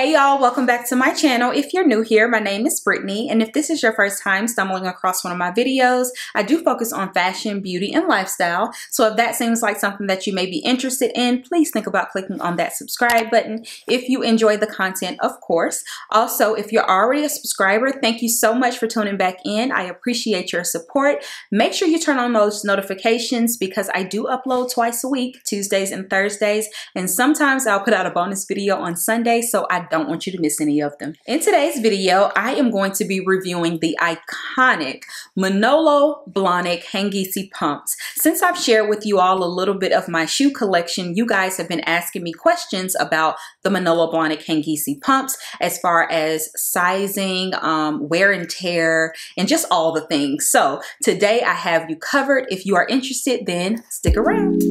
Hey y'all, welcome back to my channel. If you're new here, my name is Brittany, and if this is your first time stumbling across one of my videos, I do focus on fashion, beauty, and lifestyle. So if that seems like something that you may be interested in, please think about clicking on that subscribe button if you enjoy the content, of course. Also, if you're already a subscriber, thank you so much for tuning back in. I appreciate your support. Make sure you turn on those notifications because I do upload twice a week, Tuesdays and Thursdays, and sometimes I'll put out a bonus video on Sunday, so I don't want you to miss any of them. In today's video, I am going to be reviewing the iconic Manolo Blahnik Hangisi pumps. Since I've shared with you all a little bit of my shoe collection, you guys have been asking me questions about the Manolo Blahnik Hangisi pumps as far as sizing, um, wear and tear, and just all the things. So today I have you covered. If you are interested, then stick around.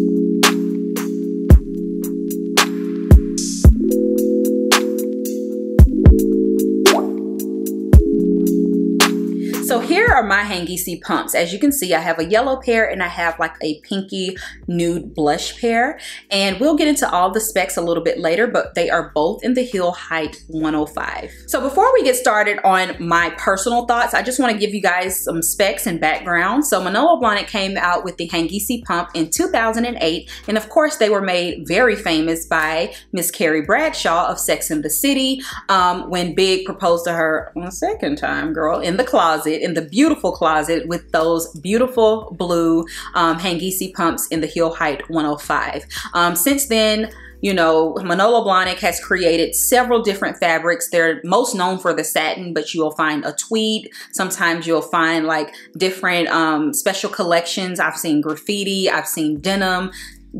Here are my Hangisi pumps. As you can see, I have a yellow pair and I have like a pinky nude blush pair. And we'll get into all the specs a little bit later, but they are both in the heel height 105. So before we get started on my personal thoughts, I just wanna give you guys some specs and background. So Manolo Blahnik came out with the Hangisi pump in 2008. And of course, they were made very famous by Miss Carrie Bradshaw of Sex and the City um, when Big proposed to her on a second time, girl, in the closet in the beautiful closet with those beautiful blue um, Hangisi pumps in the heel height 105. Um, since then, you know, Manolo Blahnik has created several different fabrics. They're most known for the satin, but you'll find a tweed. Sometimes you'll find like different um, special collections. I've seen graffiti, I've seen denim,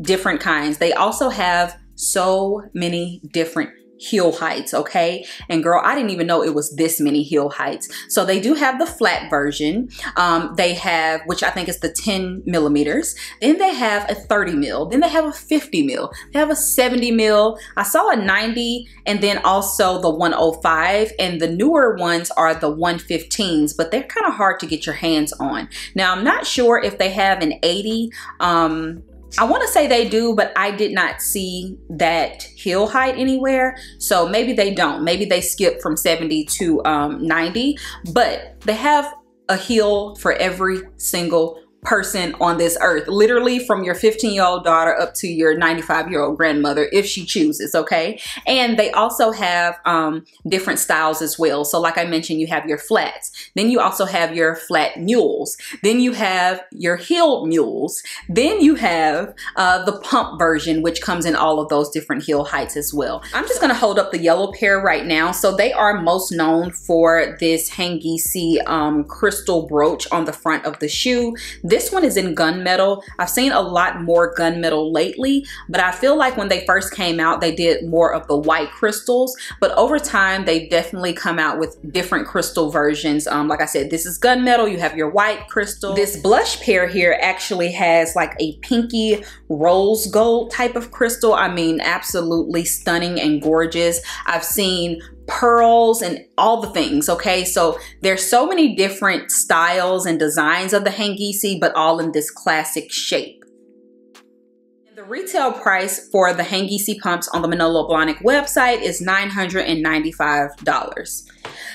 different kinds. They also have so many different heel heights, okay? And girl, I didn't even know it was this many heel heights. So they do have the flat version. Um, they have, which I think is the 10 millimeters. Then they have a 30 mil. Then they have a 50 mil. They have a 70 mil. I saw a 90 and then also the 105 and the newer ones are the 115s, but they're kind of hard to get your hands on. Now, I'm not sure if they have an 80 um, I want to say they do, but I did not see that heel height anywhere. So maybe they don't. Maybe they skip from 70 to um, 90, but they have a heel for every single person on this earth, literally from your 15 year old daughter up to your 95 year old grandmother, if she chooses, okay? And they also have um, different styles as well. So like I mentioned, you have your flats. Then you also have your flat mules. Then you have your heel mules. Then you have uh, the pump version, which comes in all of those different heel heights as well. I'm just gonna hold up the yellow pair right now. So they are most known for this Hangisi um, crystal brooch on the front of the shoe. This one is in gunmetal. I've seen a lot more gunmetal lately, but I feel like when they first came out, they did more of the white crystals. But over time, they definitely come out with different crystal versions. Um, like I said, this is gunmetal. You have your white crystal. This blush pair here actually has like a pinky rose gold type of crystal. I mean, absolutely stunning and gorgeous. I've seen pearls and all the things okay so there's so many different styles and designs of the hangisi but all in this classic shape the retail price for the hangisi pumps on the manolo blahnik website is $995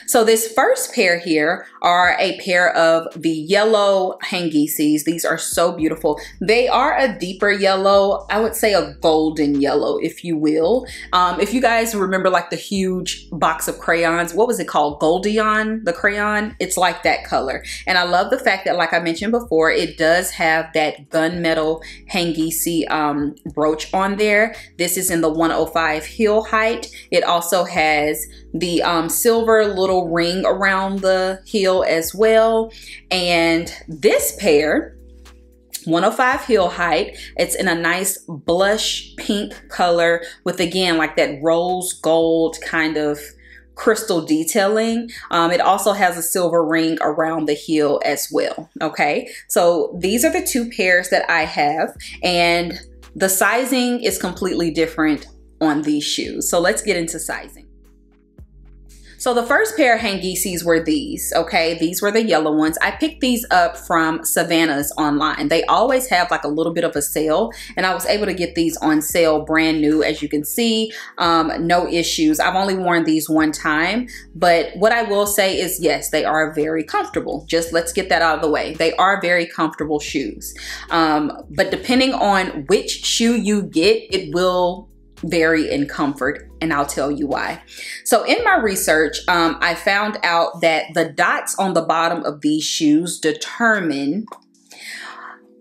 so this first pair here are a pair of the yellow Hangisis. These are so beautiful. They are a deeper yellow. I would say a golden yellow, if you will. Um, if you guys remember like the huge box of crayons, what was it called? Goldion, the crayon? It's like that color. And I love the fact that, like I mentioned before, it does have that gunmetal Hangisi um, brooch on there. This is in the 105 heel height. It also has the um, silver little ring around the heel as well. And this pair, 105 heel height. It's in a nice blush pink color with again like that rose gold kind of crystal detailing. Um, it also has a silver ring around the heel as well. Okay, so these are the two pairs that I have and the sizing is completely different on these shoes. So let's get into sizing. So the first pair of Hangisis were these, okay? These were the yellow ones. I picked these up from Savannah's online. They always have like a little bit of a sale and I was able to get these on sale brand new as you can see. Um, no issues. I've only worn these one time, but what I will say is yes, they are very comfortable. Just let's get that out of the way. They are very comfortable shoes. Um, but depending on which shoe you get, it will vary in comfort and I'll tell you why. So in my research, um, I found out that the dots on the bottom of these shoes determine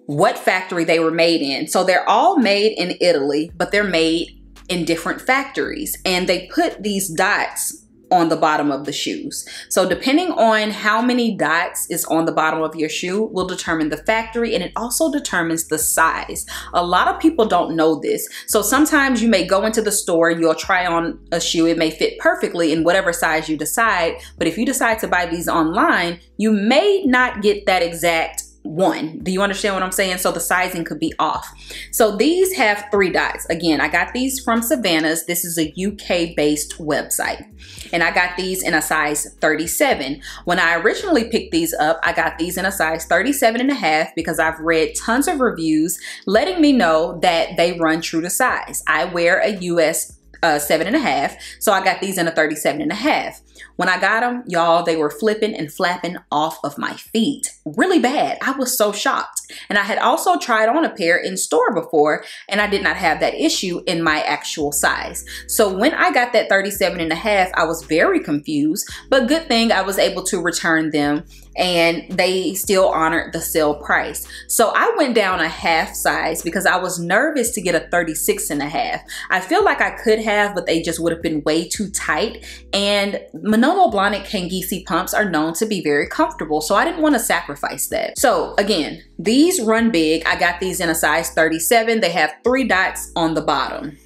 what factory they were made in. So they're all made in Italy, but they're made in different factories and they put these dots on the bottom of the shoes. So depending on how many dots is on the bottom of your shoe will determine the factory and it also determines the size. A lot of people don't know this. So sometimes you may go into the store, you'll try on a shoe, it may fit perfectly in whatever size you decide, but if you decide to buy these online, you may not get that exact one. Do you understand what I'm saying? So the sizing could be off. So these have three dots. Again, I got these from Savannah's. This is a UK based website. And I got these in a size 37. When I originally picked these up, I got these in a size 37 and a half because I've read tons of reviews letting me know that they run true to size. I wear a US uh, seven and a half. So I got these in a 37 and a half. When I got them, y'all, they were flipping and flapping off of my feet really bad. I was so shocked. And I had also tried on a pair in store before and I did not have that issue in my actual size. So when I got that 37 and a half, I was very confused, but good thing I was able to return them and they still honored the sale price. So I went down a half size because I was nervous to get a 36 and a half. I feel like I could have, but they just would have been way too tight. And Manolo Blahnik Hangisi pumps are known to be very comfortable. So I didn't want to sacrifice that. So again, these run big. I got these in a size 37. They have three dots on the bottom.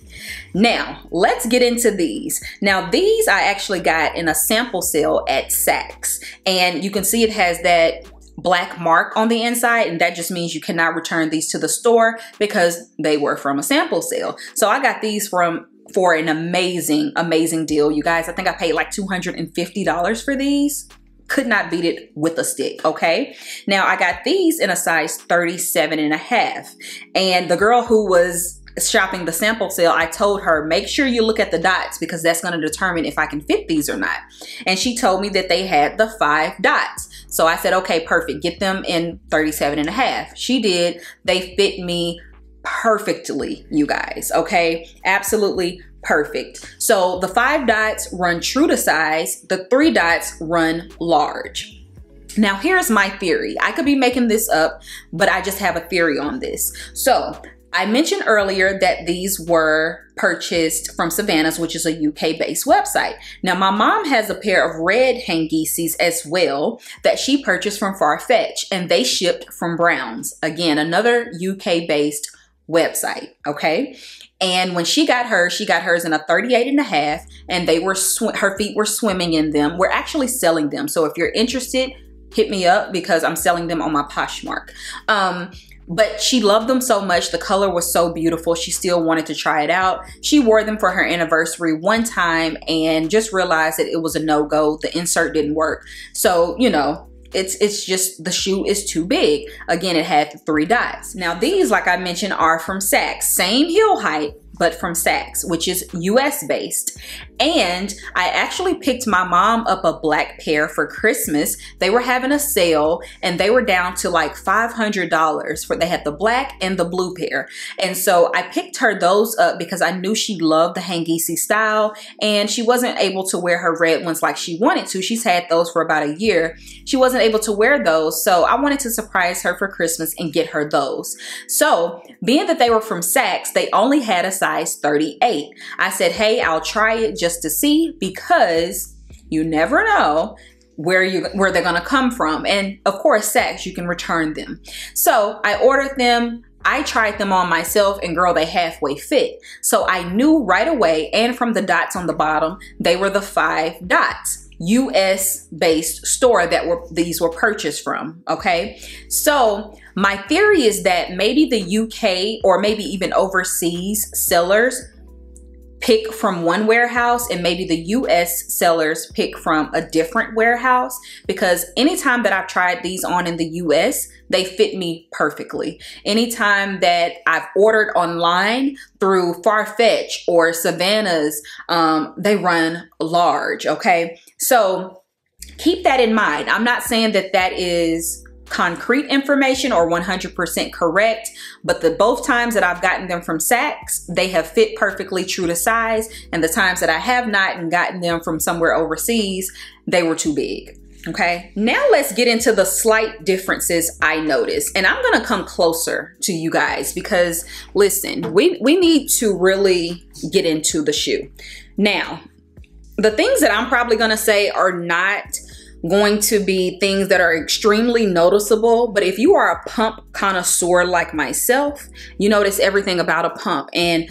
Now, let's get into these. Now, these I actually got in a sample sale at Saks. And you can see it has that black mark on the inside and that just means you cannot return these to the store because they were from a sample sale. So I got these from for an amazing, amazing deal. You guys, I think I paid like $250 for these could not beat it with a stick, okay? Now I got these in a size 37 and a half. And the girl who was shopping the sample sale, I told her, make sure you look at the dots because that's going to determine if I can fit these or not. And she told me that they had the five dots. So I said, okay, perfect. Get them in 37 and a half. She did. They fit me perfectly, you guys. Okay. Absolutely perfect. So the five dots run true to size. The three dots run large. Now, here's my theory. I could be making this up, but I just have a theory on this. So I mentioned earlier that these were purchased from Savannah's, which is a UK based website. Now, my mom has a pair of red Hangisis as well that she purchased from Farfetch and they shipped from Browns. Again, another UK based website. Okay. And when she got hers, she got hers in a 38 and a half and they were, her feet were swimming in them. We're actually selling them. So if you're interested, hit me up because I'm selling them on my Poshmark. Um, but she loved them so much. The color was so beautiful. She still wanted to try it out. She wore them for her anniversary one time and just realized that it was a no-go. The insert didn't work. So, you know, it's it's just the shoe is too big. Again, it had three dots. Now these, like I mentioned, are from Saks. Same heel height, but from Saks, which is US based. And I actually picked my mom up a black pair for Christmas. They were having a sale and they were down to like $500 for they had the black and the blue pair. And so I picked her those up because I knew she loved the Hangisi style and she wasn't able to wear her red ones like she wanted to. She's had those for about a year. She wasn't able to wear those. So I wanted to surprise her for Christmas and get her those. So being that they were from Saks, they only had a size 38. I said, hey, I'll try it just to see because you never know where you where they're gonna come from. And of course, Saks, you can return them. So I ordered them. I tried them on myself and girl, they halfway fit. So I knew right away and from the dots on the bottom, they were the five dots. US based store that were these were purchased from, okay? So my theory is that maybe the UK or maybe even overseas sellers pick from one warehouse and maybe the US sellers pick from a different warehouse because anytime that I've tried these on in the US, they fit me perfectly. Anytime that I've ordered online through Farfetch or Savannah's, um, they run large, okay? So keep that in mind. I'm not saying that that is concrete information or 100% correct, but the both times that I've gotten them from Saks, they have fit perfectly true to size. And the times that I have not and gotten them from somewhere overseas, they were too big. Okay, now let's get into the slight differences I noticed. And I'm gonna come closer to you guys because listen, we, we need to really get into the shoe. Now, the things that I'm probably gonna say are not going to be things that are extremely noticeable. But if you are a pump connoisseur like myself, you notice everything about a pump. And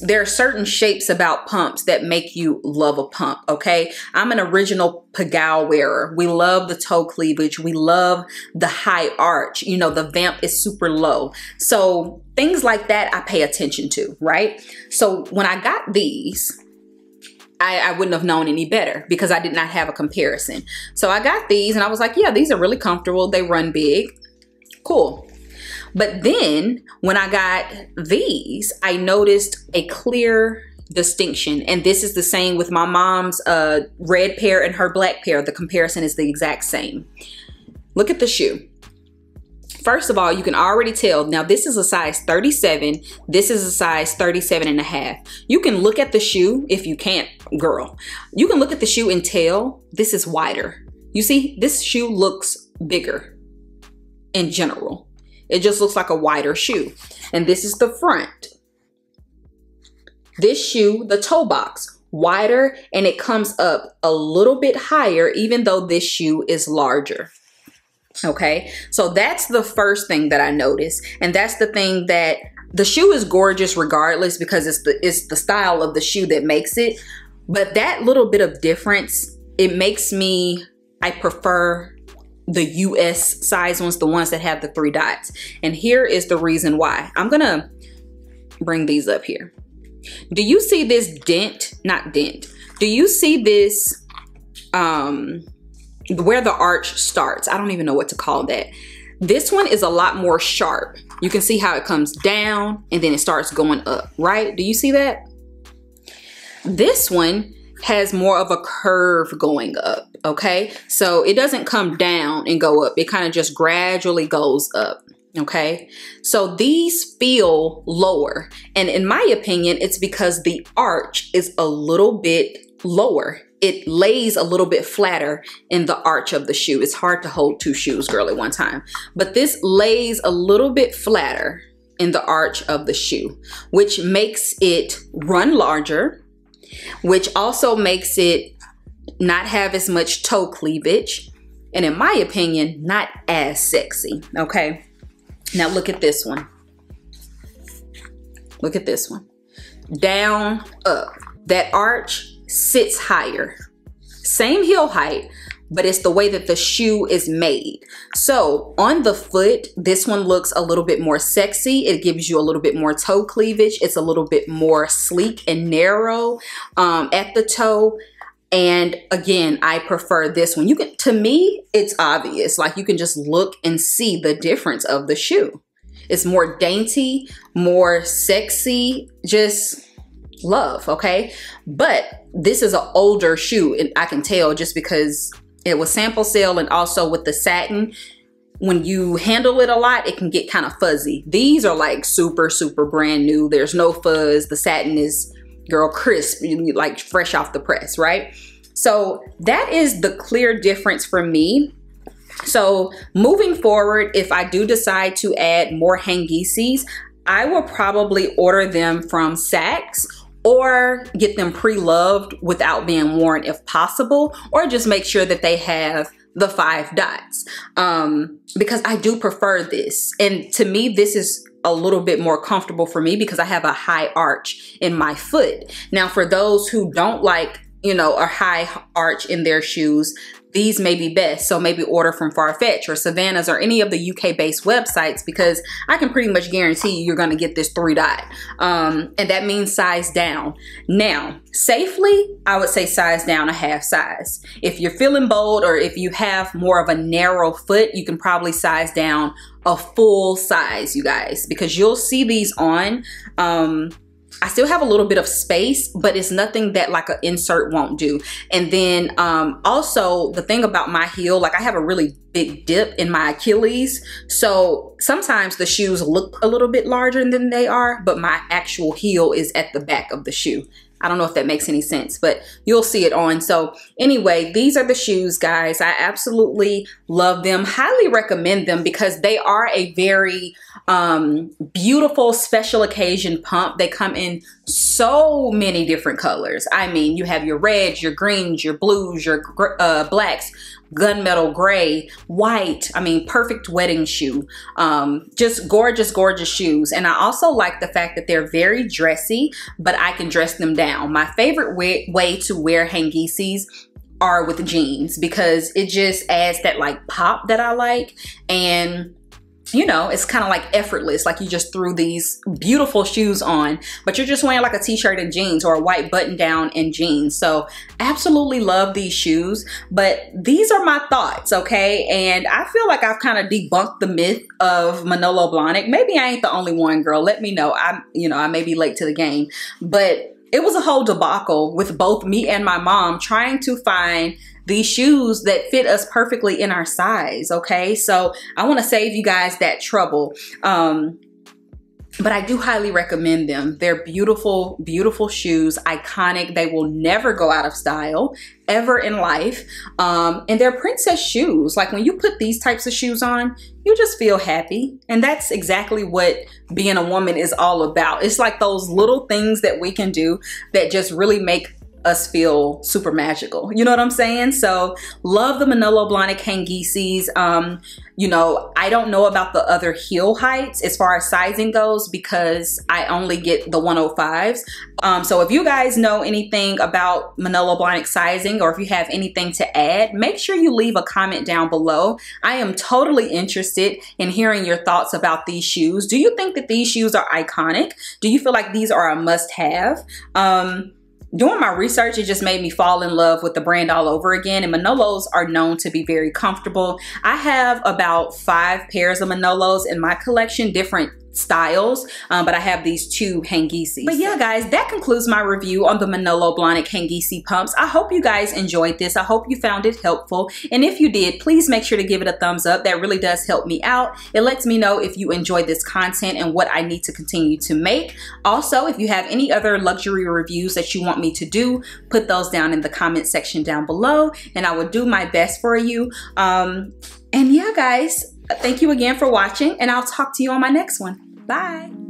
there are certain shapes about pumps that make you love a pump, okay? I'm an original Pigalle wearer. We love the toe cleavage. We love the high arch. You know, the vamp is super low. So things like that I pay attention to, right? So when I got these, I, I, wouldn't have known any better because I did not have a comparison. So I got these and I was like, yeah, these are really comfortable. They run big. Cool. But then when I got these, I noticed a clear distinction. And this is the same with my mom's uh, red pair and her black pair. The comparison is the exact same. Look at the shoe. First of all, you can already tell, now this is a size 37, this is a size 37 and a half. You can look at the shoe, if you can't, girl, you can look at the shoe and tell this is wider. You see, this shoe looks bigger in general. It just looks like a wider shoe. And this is the front. This shoe, the toe box, wider and it comes up a little bit higher even though this shoe is larger. Okay, so that's the first thing that I noticed. And that's the thing that the shoe is gorgeous regardless because it's the it's the style of the shoe that makes it. But that little bit of difference, it makes me I prefer the US size ones, the ones that have the three dots. And here is the reason why. I'm gonna bring these up here. Do you see this dent? Not dent. Do you see this um where the arch starts. I don't even know what to call that. This one is a lot more sharp. You can see how it comes down and then it starts going up, right? Do you see that? This one has more of a curve going up, okay? So it doesn't come down and go up. It kind of just gradually goes up, okay? So these feel lower. And in my opinion, it's because the arch is a little bit lower it lays a little bit flatter in the arch of the shoe. It's hard to hold two shoes, girl, at one time. But this lays a little bit flatter in the arch of the shoe, which makes it run larger, which also makes it not have as much toe cleavage, and in my opinion, not as sexy, okay? Now look at this one. Look at this one. Down, up. That arch sits higher. Same heel height, but it's the way that the shoe is made. So on the foot, this one looks a little bit more sexy. It gives you a little bit more toe cleavage. It's a little bit more sleek and narrow um, at the toe. And again, I prefer this one. You can, to me, it's obvious. Like you can just look and see the difference of the shoe. It's more dainty, more sexy, just love, okay? But this is an older shoe, and I can tell just because it was sample sale and also with the satin, when you handle it a lot, it can get kind of fuzzy. These are like super, super brand new. There's no fuzz. The satin is, girl, crisp, like fresh off the press, right? So that is the clear difference for me. So moving forward, if I do decide to add more Hangisis, I will probably order them from Saks or get them pre-loved without being worn if possible, or just make sure that they have the five dots um, because I do prefer this. And to me, this is a little bit more comfortable for me because I have a high arch in my foot. Now, for those who don't like, you know, a high arch in their shoes, these may be best. So maybe order from Farfetch or Savannah's or any of the UK based websites because I can pretty much guarantee you you're gonna get this three dot. Um, and that means size down. Now, safely, I would say size down a half size. If you're feeling bold or if you have more of a narrow foot, you can probably size down a full size, you guys, because you'll see these on. Um, I still have a little bit of space, but it's nothing that like an insert won't do. And then um, also the thing about my heel, like I have a really big dip in my Achilles. So sometimes the shoes look a little bit larger than they are, but my actual heel is at the back of the shoe. I don't know if that makes any sense, but you'll see it on. So anyway, these are the shoes, guys. I absolutely love them. Highly recommend them because they are a very um, beautiful special occasion pump. They come in so many different colors. I mean, you have your reds, your greens, your blues, your uh, blacks, gunmetal gray, white. I mean, perfect wedding shoe. Um, just gorgeous, gorgeous shoes. And I also like the fact that they're very dressy, but I can dress them down. My favorite way, way to wear Hangisis are with jeans because it just adds that like pop that I like. And you know, it's kind of like effortless. Like you just threw these beautiful shoes on, but you're just wearing like a t-shirt and jeans or a white button down and jeans. So absolutely love these shoes, but these are my thoughts, okay? And I feel like I've kind of debunked the myth of Manolo Blahnik. Maybe I ain't the only one, girl. Let me know. I'm, you know, I may be late to the game, but it was a whole debacle with both me and my mom trying to find these shoes that fit us perfectly in our size. Okay. So I want to save you guys that trouble. Um, but I do highly recommend them. They're beautiful, beautiful shoes, iconic. They will never go out of style ever in life. Um, and they're princess shoes. Like when you put these types of shoes on, you just feel happy. And that's exactly what being a woman is all about. It's like those little things that we can do that just really make us feel super magical. You know what I'm saying? So love the Manolo Blahnik Hangisis. Um, you know, I don't know about the other heel heights as far as sizing goes because I only get the 105s. Um, so if you guys know anything about Manolo Blahnik sizing or if you have anything to add, make sure you leave a comment down below. I am totally interested in hearing your thoughts about these shoes. Do you think that these shoes are iconic? Do you feel like these are a must have? Um, doing my research, it just made me fall in love with the brand all over again. And Manolos are known to be very comfortable. I have about five pairs of Manolos in my collection, different styles, um, but I have these two Hangisi. But yeah, guys, that concludes my review on the Manolo Blahnik Hangisi pumps. I hope you guys enjoyed this. I hope you found it helpful. And if you did, please make sure to give it a thumbs up. That really does help me out. It lets me know if you enjoyed this content and what I need to continue to make. Also, if you have any other luxury reviews that you want me to do, put those down in the comment section down below and I will do my best for you. Um, and yeah, guys, thank you again for watching and I'll talk to you on my next one. Bye.